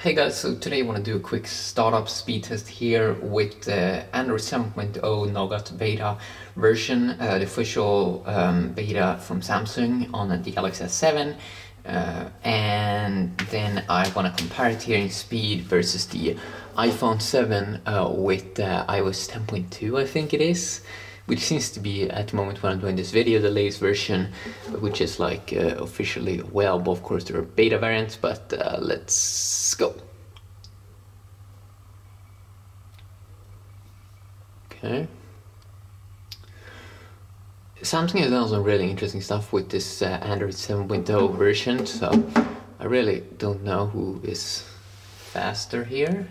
Hey guys, so today I want to do a quick startup speed test here with the Android 7.0 Nougat beta version, uh, the official um, beta from Samsung on the Galaxy S7 uh, and then I want to compare it here in speed versus the iPhone 7 uh, with iOS 10.2 I think it is which seems to be at the moment when I'm doing this video the latest version which is like uh, officially available. Of course there are beta variants but uh, let's go. Okay. Samsung has done some really interesting stuff with this uh, Android 7.0 version so I really don't know who is faster here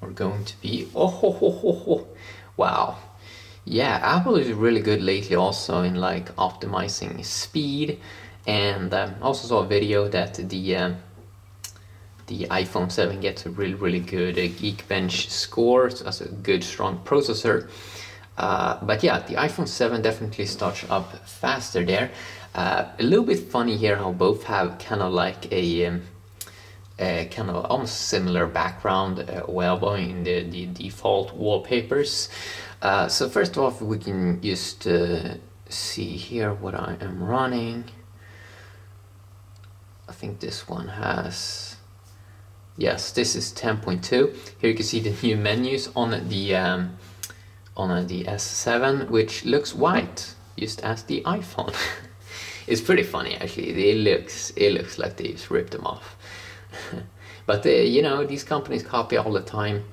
or going to be. Oh ho, ho, ho, ho. wow yeah, Apple is really good lately also in like optimizing speed and um, also saw a video that the uh, the iPhone 7 gets a really really good uh, Geekbench score so that's a good strong processor. Uh, but yeah the iPhone 7 definitely starts up faster there. Uh, a little bit funny here how both have kind of like a um, kind of almost similar background uh, available in the, the default wallpapers uh, so first off, we can just uh, see here what I am running. I think this one has, yes, this is 10.2. Here you can see the new menus on the um, on the S7, which looks white, just as the iPhone. it's pretty funny actually. It looks it looks like they just ripped them off. but uh, you know these companies copy all the time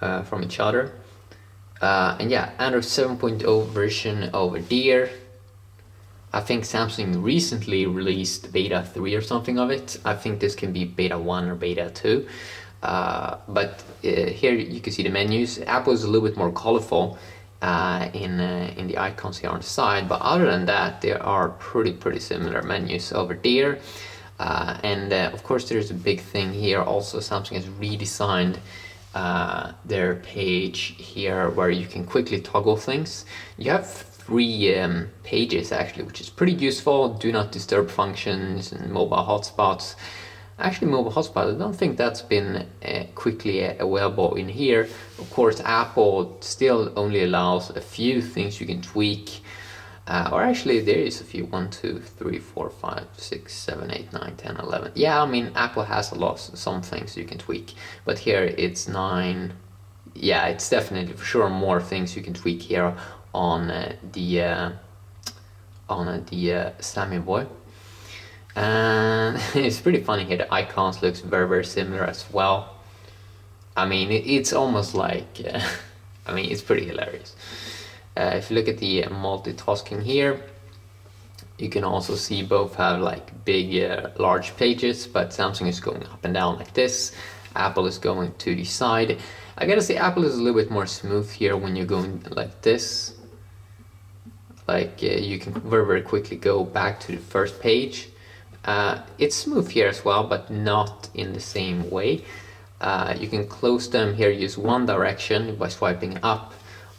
uh, from each other uh, and yeah, Android 7.0 version over there. I think Samsung recently released beta 3 or something of it. I think this can be beta 1 or beta 2. Uh, but uh, here you can see the menus. Apple is a little bit more colorful uh, in, in the icons here on the side. But other than that, there are pretty, pretty similar menus over there. Uh, and of course, there's a big thing here. Also, Samsung has redesigned uh, their page here where you can quickly toggle things. You have three um, pages actually, which is pretty useful. Do not disturb functions and mobile hotspots. Actually, mobile hotspot, I don't think that's been uh, quickly available in here. Of course, Apple still only allows a few things you can tweak uh, or actually, there is a few 1, 2, 3, 4, 5, 6, 7, 8, 9, 10, 11. Yeah, I mean, Apple has a lot, some things you can tweak, but here it's 9. Yeah, it's definitely for sure more things you can tweak here on uh, the uh, on uh, the uh, Sammy Boy. And it's pretty funny here, the icons looks very, very similar as well. I mean, it, it's almost like, I mean, it's pretty hilarious. Uh, if you look at the multitasking here, you can also see both have like big, uh, large pages, but Samsung is going up and down like this. Apple is going to the side. I gotta say Apple is a little bit more smooth here when you're going like this. Like uh, you can very, very quickly go back to the first page. Uh, it's smooth here as well, but not in the same way. Uh, you can close them here, use one direction by swiping up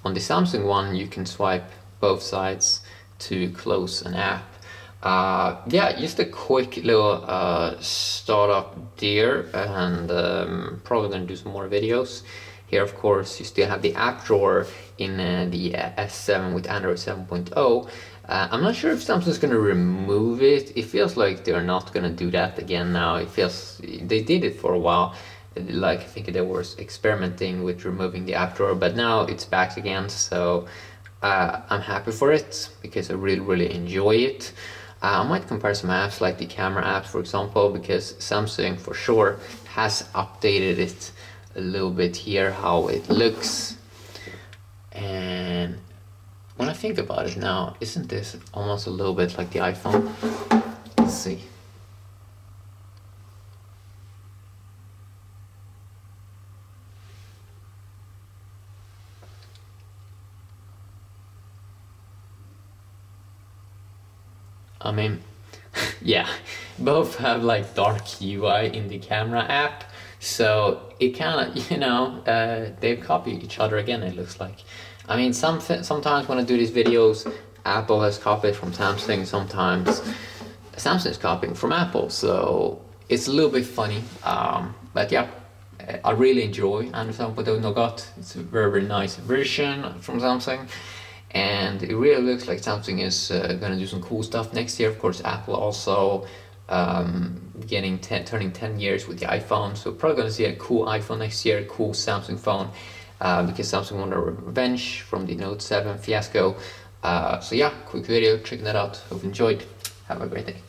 on the Samsung one, you can swipe both sides to close an app. Uh, yeah, just a quick little uh, startup there and um, probably gonna do some more videos. Here, of course, you still have the app drawer in uh, the uh, S7 with Android 7.0. Uh, I'm not sure if Samsung's gonna remove it. It feels like they're not gonna do that again now. It feels they did it for a while like I think they were experimenting with removing the app drawer, but now it's back again. So uh, I'm happy for it because I really really enjoy it. Uh, I might compare some apps like the camera apps, for example, because Samsung for sure has updated it a little bit here how it looks. And when I think about it now, isn't this almost a little bit like the iPhone? Let's see. I mean, yeah, both have like dark UI in the camera app, so it kind of, you know, uh, they've copied each other again, it looks like. I mean, some sometimes when I do these videos, Apple has copied from Samsung, sometimes Samsung is copying from Apple, so it's a little bit funny, um, but yeah, I really enjoy Android 7.0 Nougat. It's a very very nice version from Samsung, and it really looks like Samsung is uh, gonna do some cool stuff next year. Of course, Apple also um, getting 10, turning 10 years with the iPhone, so probably gonna see a cool iPhone next year, a cool Samsung phone. Uh, because Samsung wanted revenge from the Note 7 fiasco. Uh, so yeah, quick video, checking that out. Hope you enjoyed. Have a great day.